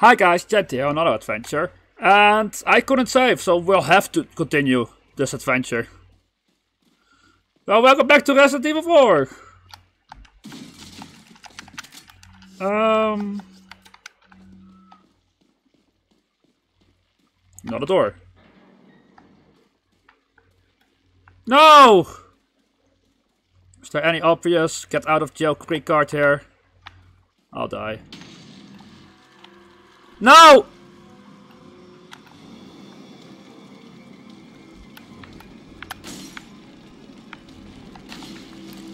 Hi guys, Jet here, another adventure. And I couldn't save, so we'll have to continue this adventure. Well, welcome back to Resident Evil 4. Um... Not a door. No! Is there any obvious get out of jail quick card here? I'll die. No!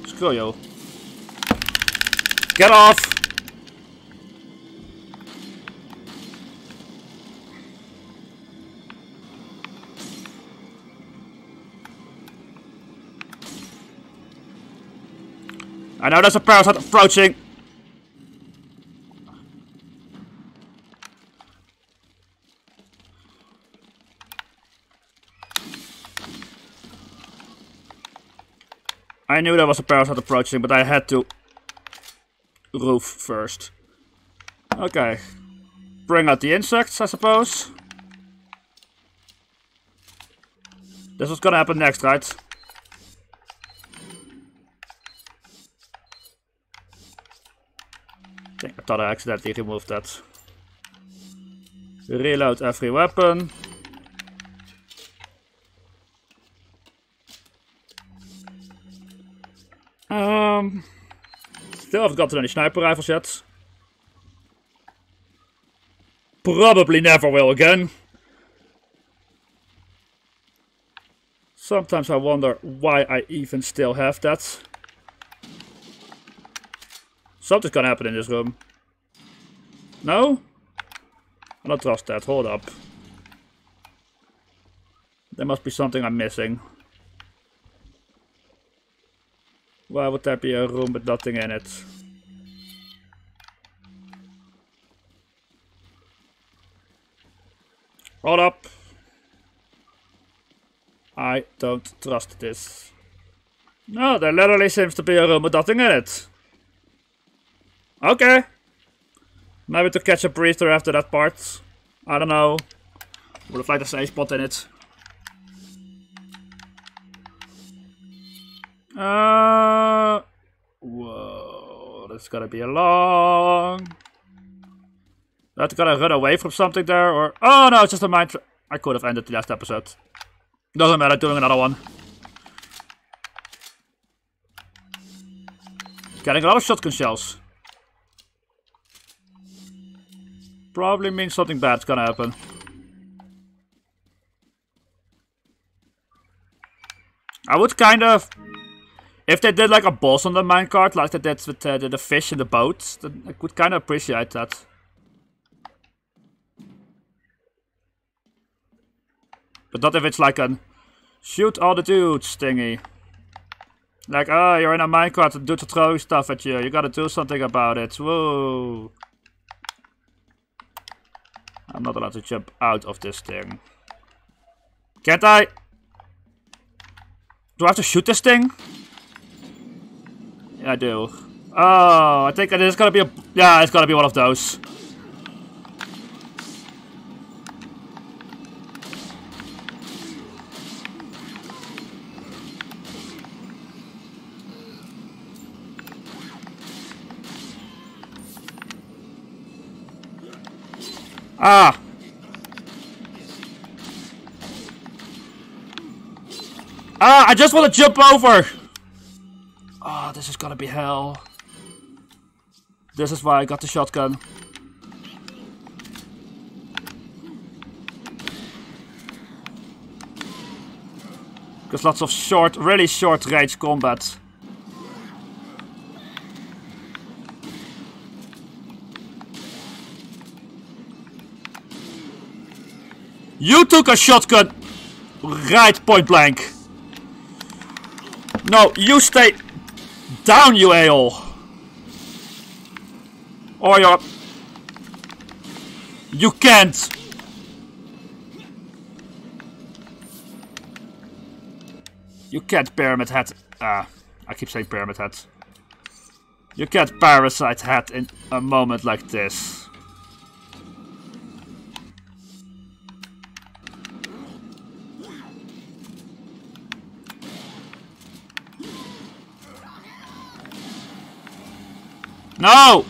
Screw you. Get off! I know there's a parasite approaching. I knew there was a parasite approaching, but I had to roof first. Okay. Bring out the insects, I suppose. This is gonna happen next, right? I I thought I accidentally removed that. Reload every weapon. Um, still haven't gotten any sniper rifles yet. Probably never will again. Sometimes I wonder why I even still have that. Something's gonna happen in this room. No? I don't trust that. Hold up. There must be something I'm missing. Why would there be a room with nothing in it? Hold up. I don't trust this. No, there literally seems to be a room with nothing in it. Okay. Maybe to catch a breather after that part. I don't know. Would have liked a safe spot in it. Uh, whoa, that's gotta be a long. That gotta run away from something there, or oh no, it's just a mine. I could have ended the last episode. Doesn't matter, doing another one. Getting a lot of shotgun shells. Probably means something bad's gonna happen. I would kind of if they did like a boss on the minecart, like they did with uh, the, the fish in the boat, then I could kind of appreciate that. But not if it's like a shoot all the dudes thingy. Like, oh, you're in a minecart and dudes are throwing stuff at you. You gotta do something about it. Whoa. I'm not allowed to jump out of this thing. Can't I? Do I have to shoot this thing? Yeah, I do. Oh, I think is gonna be a... Yeah, it's gonna be one of those. Ah! Ah, I just want to jump over! This is gonna be hell. This is why I got the shotgun. Because lots of short, really short range combat. You took a shotgun right point blank. No, you stay down, you ale! Or you're... You can't! You can't Pyramid Head. Ah, I keep saying Pyramid Head. You can't parasite head in a moment like this. No!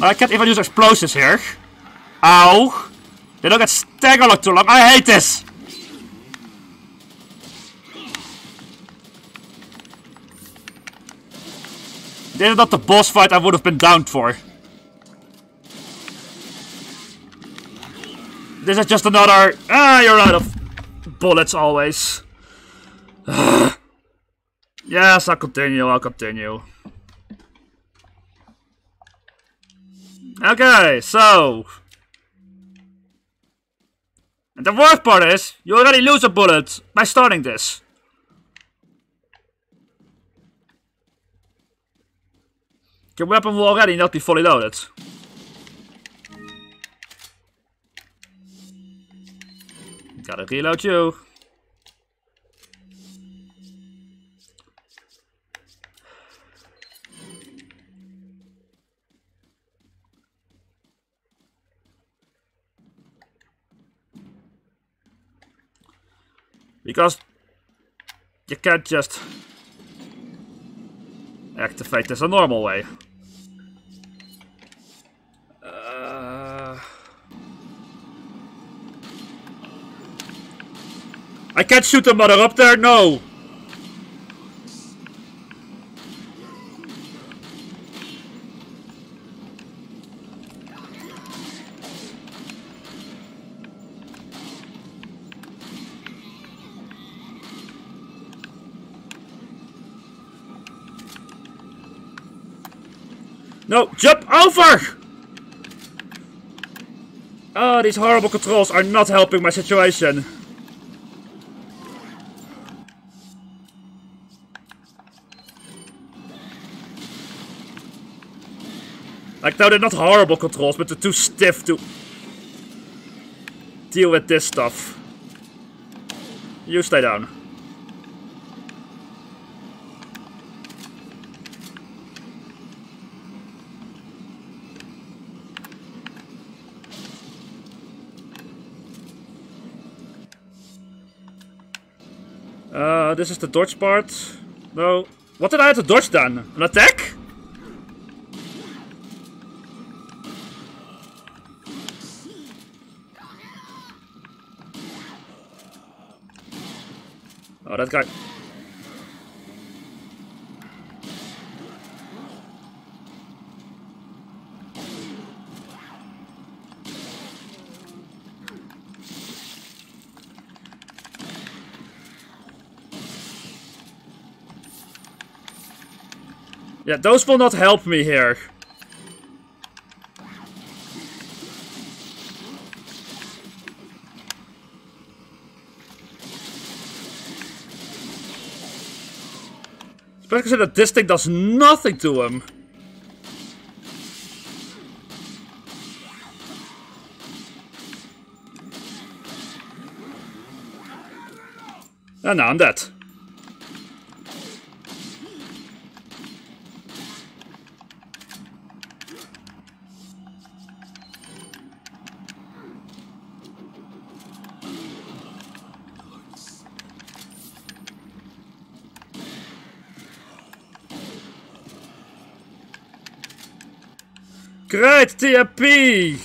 I can't even use explosives here. Ow! They don't get staggered too long. I hate this! This is not the boss fight I would have been down for. This is just another... Ah, you're out of bullets always. yes, I'll continue, I'll continue. Okay, so... And the worst part is, you already lose a bullet by starting this. Your weapon will already not be fully loaded. Gotta reload you. Because you can't just activate this a normal way. Uh, I can't shoot the mother up there, no! No, jump over! Oh, these horrible controls are not helping my situation. Like, no, they're not horrible controls, but they're too stiff to deal with this stuff. You stay down. Uh, this is the dodge part. No. What did I have to dodge then? An attack? Oh, that guy. Yeah, those will not help me here. Especially that this thing does nothing to him. Ah, and now I'm dead. Great TMP!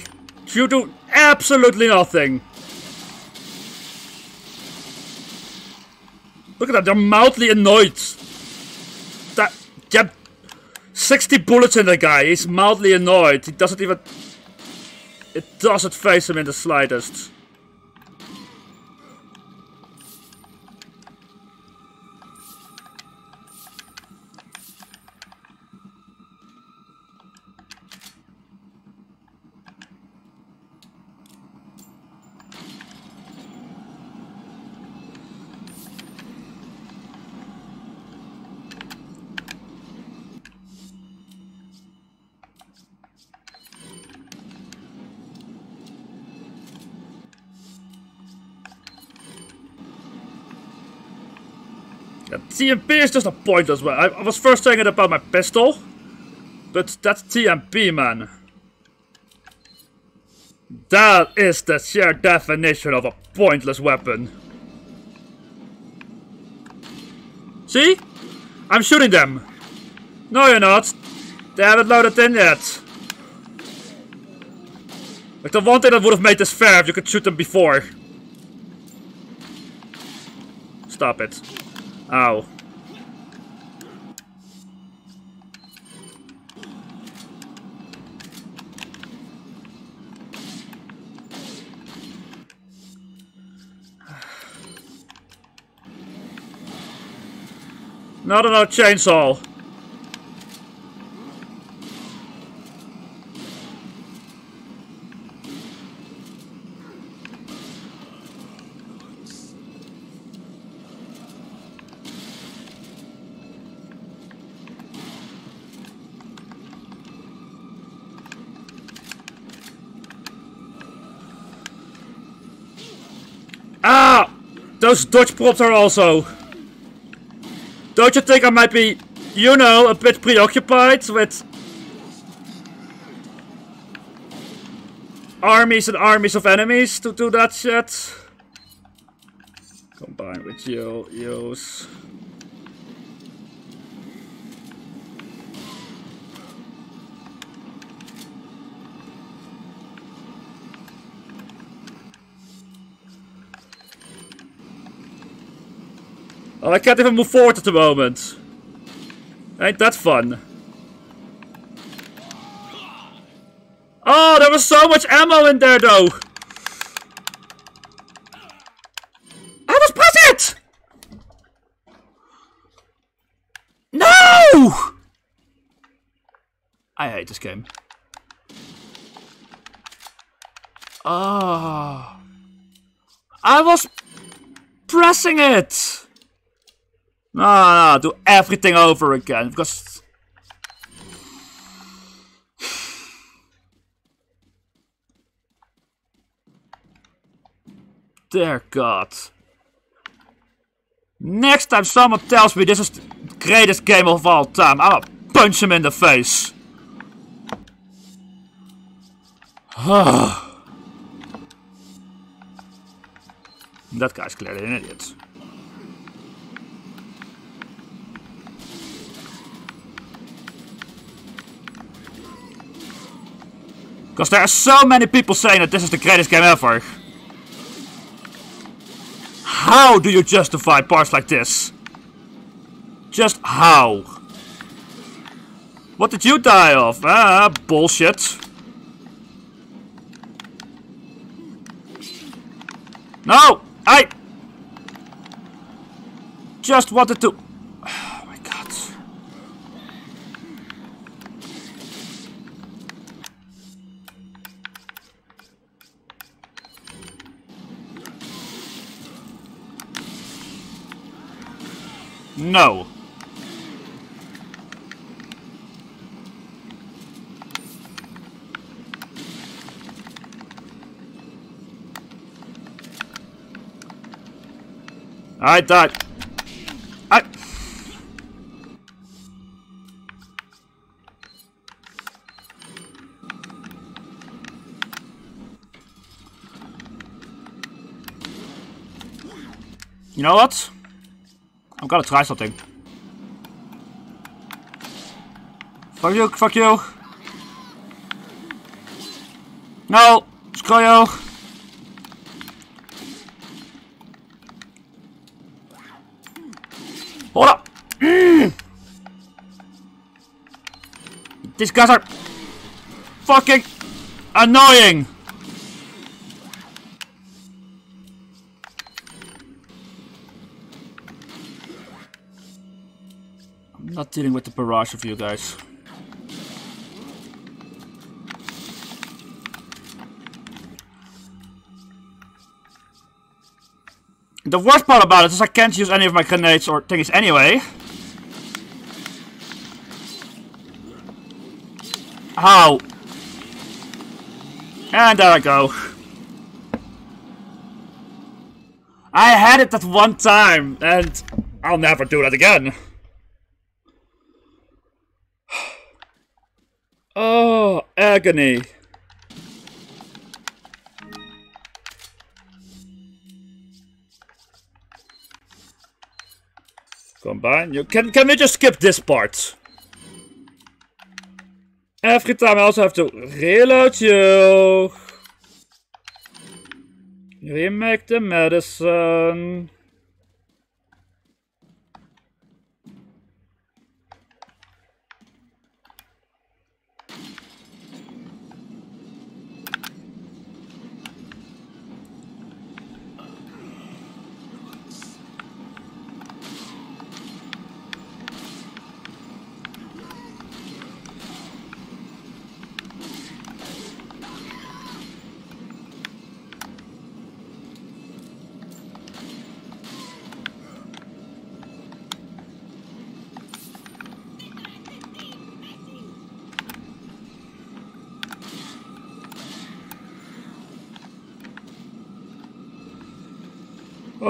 You do absolutely nothing. Look at that, they're mildly annoyed. That, yeah, 60 bullets in the guy, he's mildly annoyed. He doesn't even... It doesn't face him in the slightest. Yeah, TMP is just a pointless one. I, I was first saying it about my pistol, but that's TMP, man. That is the sheer definition of a pointless weapon. See? I'm shooting them. No, you're not. They haven't loaded in yet. Like the one thing that would have made this fair if you could shoot them before. Stop it. Ow. Not enough chainsaw. Ah! Those dodge props are also... Don't you think I might be, you know, a bit preoccupied with... Armies and armies of enemies to do that shit? Combined with you, yous. Oh, I can't even move forward at the moment. Ain't that fun? Oh, there was so much ammo in there, though. I was press it! No! I hate this game. Oh. I was pressing it! No, do everything over again because. Dear God. Next time someone tells me this is the greatest game of all time, I'ma punch him in the face. that guy's clearly an idiot. Because there are so many people saying that this is the greatest game ever. How do you justify parts like this? Just how? What did you die of? Ah, bullshit. No! I... Just wanted to... No. I died. I... You know what? I'm gonna try something. Fuck you, fuck you. No, screw you. Hold up. These guys are fucking annoying. Not dealing with the barrage of you guys. The worst part about it is I can't use any of my grenades or things anyway. How? And there I go. I had it that one time, and I'll never do that again. Oh, agony. Combine. You can can we just skip this part? Every time I also have to reload you. Remake the medicine.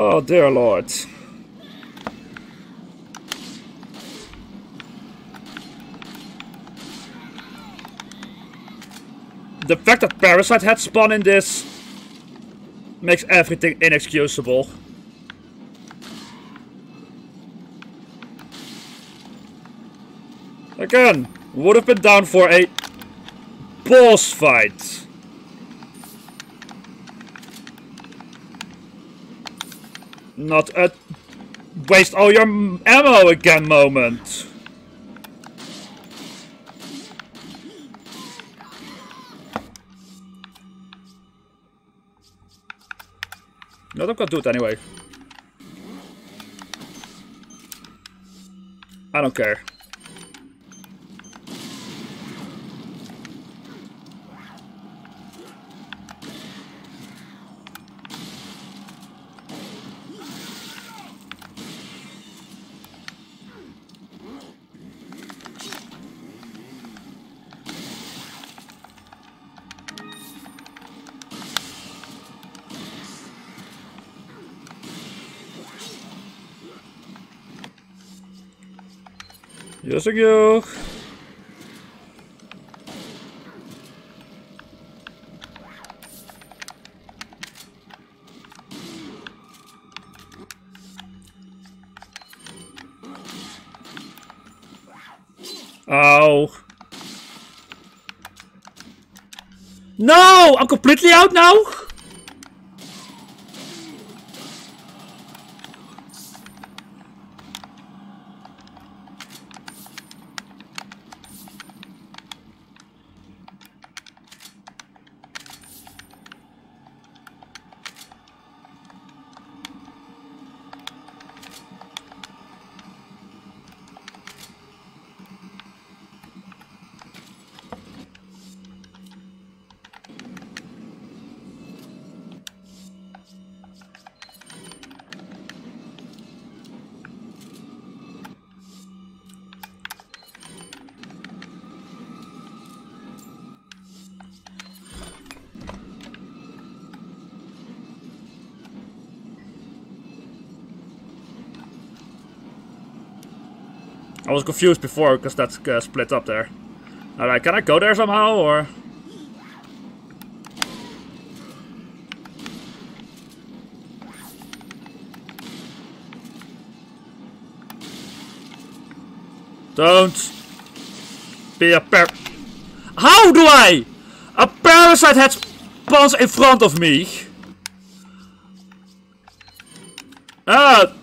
Oh dear lord. The fact that Parasite head spawned in this makes everything inexcusable. Again, would have been down for a boss fight. Not a waste all your ammo again moment. No, I'm gonna do it anyway. I don't care. Using you. Oh. No! I'm completely out now? I was confused before because that's uh, split up there. Alright, can I go there somehow or? Don't be a par- How do I? A parasite head spawns in front of me. Ah,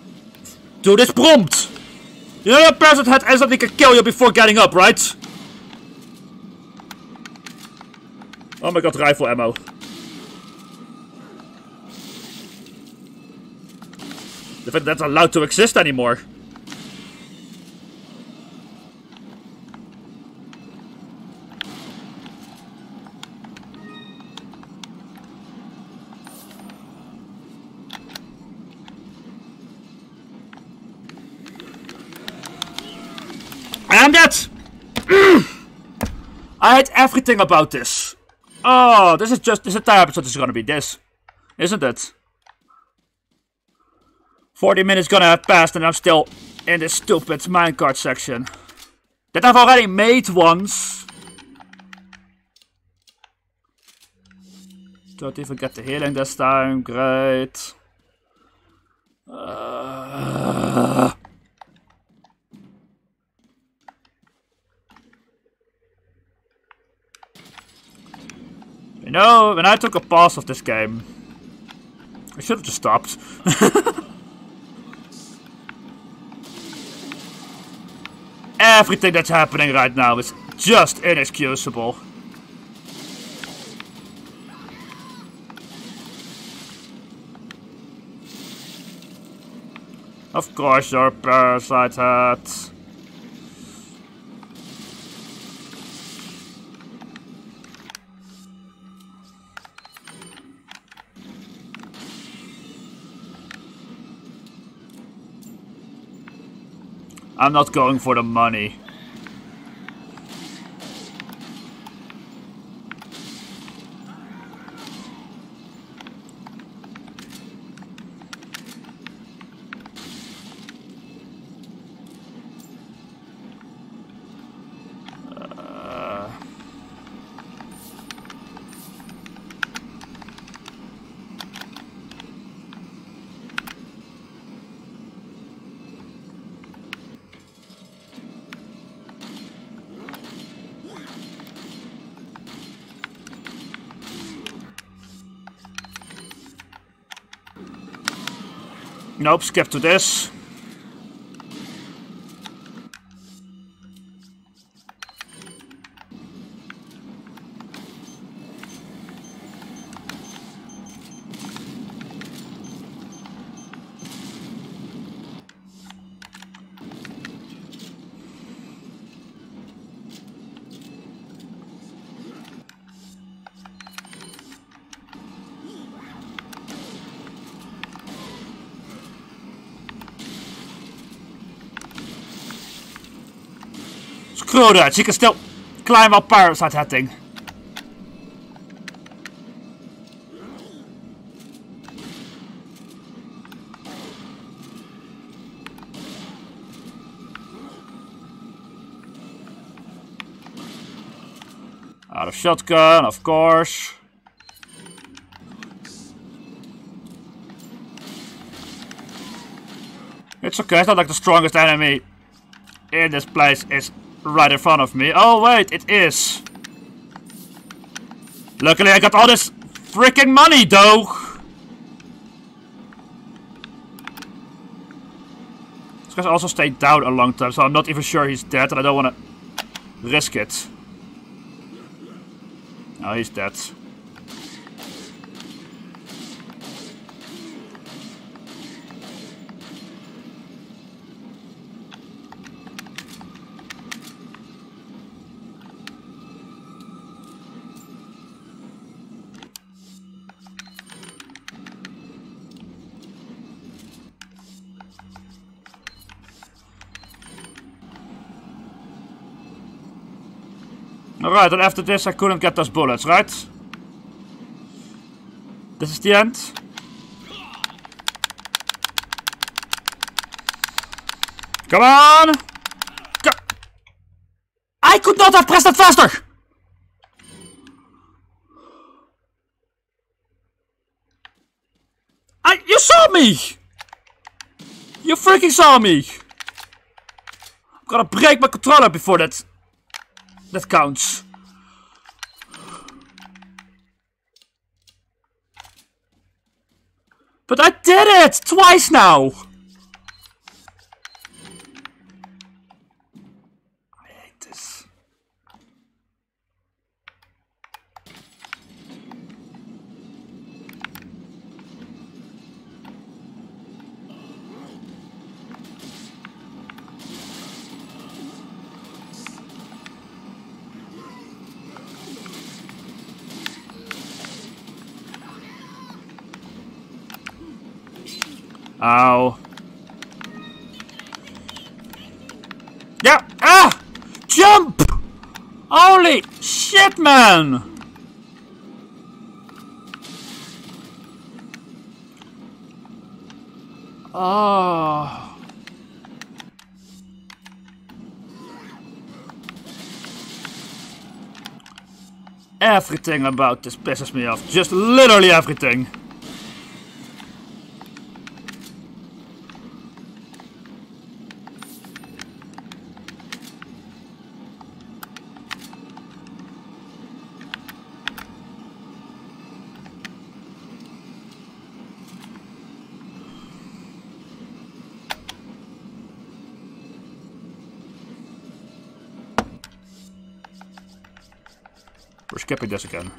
do this prompt. You know that parasite head instantly can kill you before getting up, right? Oh my god, rifle ammo. The fact that's allowed to exist anymore. And that! I hate everything about this. Oh, this is just, this entire episode is gonna be this. Isn't it? 40 minutes gonna have passed and I'm still in this stupid minecart section. That I've already made once. Don't even get the healing this time, great. Uh... know, when I took a pause of this game, I should have just stopped. Everything that's happening right now is just inexcusable. Of course, your parasite head. I'm not going for the money. Nope, skip to this. That, she can still climb up parasite that thing. Out of shotgun, of course. It's okay, it's not like the strongest enemy in this place is right in front of me. Oh wait, it is. Luckily I got all this freaking money though. This guy's also stayed down a long time, so I'm not even sure he's dead and I don't want to risk it. Oh, he's dead. Alright, and after this I couldn't get those bullets, right? This is the end? Come on! Go I could not have pressed that faster! I- You saw me! You freaking saw me! I'm gonna break my controller before that that counts. But I did it! Twice now! Ow. Yeah! Ah! Jump! Holy shit, man! Oh. Everything about this pisses me off. Just literally everything. Skipping this again.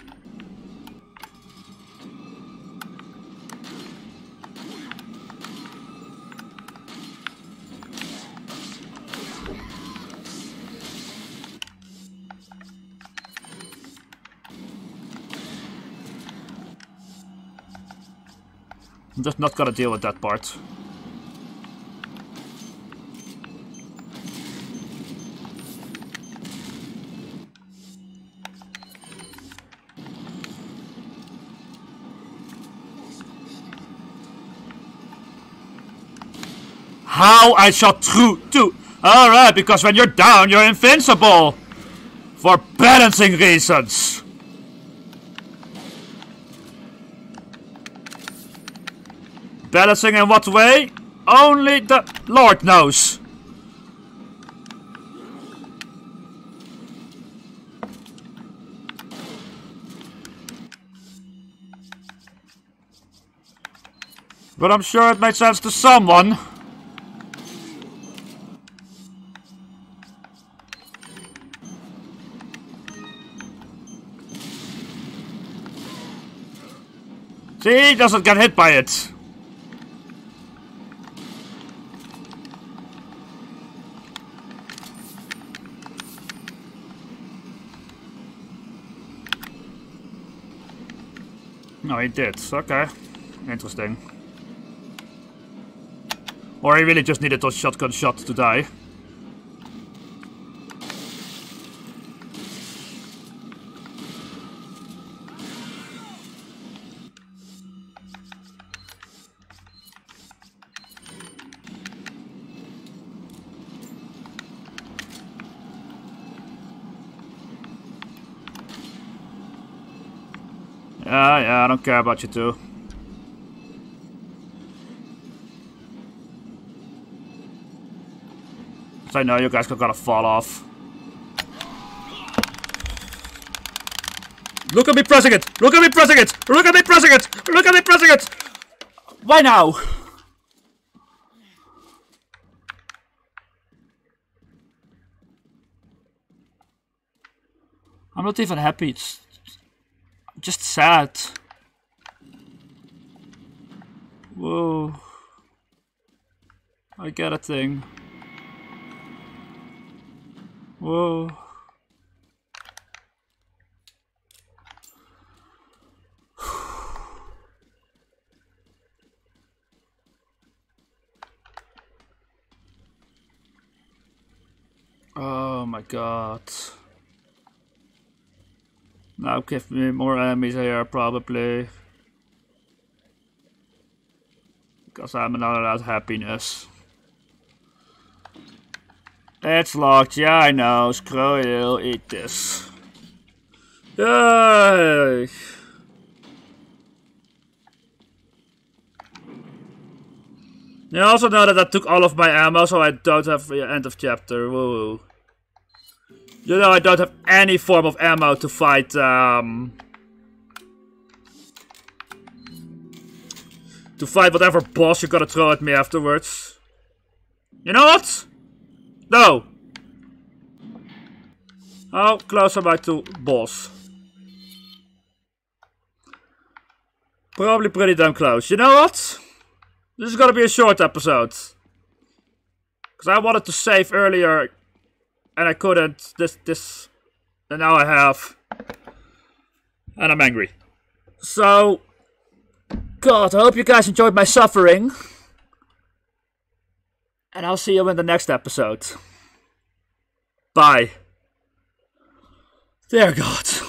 I'm just not gonna deal with that part. How I shall through too. Alright, because when you're down, you're invincible. For balancing reasons. Balancing in what way? Only the Lord knows. But I'm sure it made sense to someone. He doesn't get hit by it. No, he did. Okay. Interesting. Or he really just needed those shotgun shots to die. Care about you two. So I know you guys are gonna fall off. Look at me pressing it! Look at me pressing it! Look at me pressing it! Look at me pressing it! Why now? I'm not even happy. It's just sad. Whoa. I get a thing. Whoa. Oh my god. Now give me more enemies here, probably. Because I'm not allowed happiness. It's locked, yeah I know. Screw you, eat this. Yay! You also know that I took all of my ammo, so I don't have the end of chapter. Woo. You know I don't have any form of ammo to fight, um... To fight whatever boss you're gonna throw at me afterwards. You know what? No! How close am I to boss? Probably pretty damn close. You know what? This is gonna be a short episode. Because I wanted to save earlier and I couldn't. This, this, and now I have. And I'm angry. So, God, I hope you guys enjoyed my suffering. And I'll see you in the next episode. Bye. There, God.